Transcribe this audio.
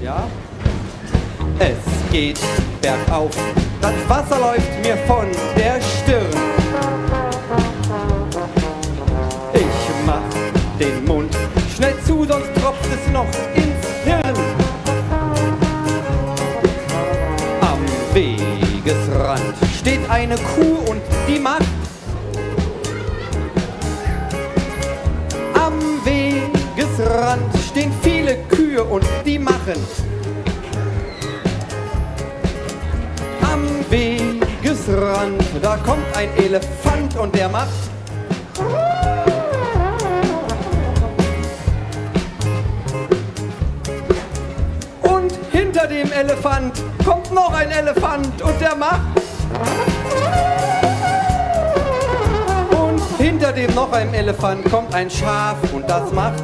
Ja? Es geht bergauf, das Wasser läuft mir von der Stirn. Ich mach den Mund schnell zu, sonst tropft es noch ins Hirn. Am Wegesrand steht eine Kuh und die macht Am Wegesrand stehen viele Kühe und die machen. Am Wegesrand, da kommt ein Elefant und der macht. Und hinter dem Elefant kommt noch ein Elefant und der macht. Und hinter dem noch ein Elefant kommt ein Schaf und das macht.